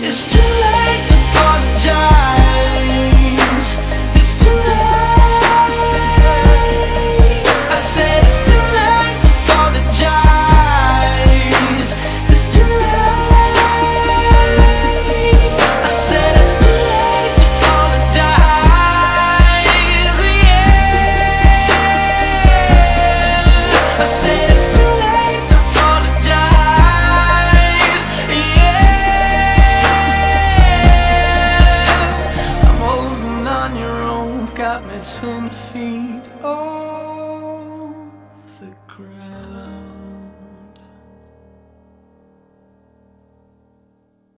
It's too late. I met ten feet. Oh.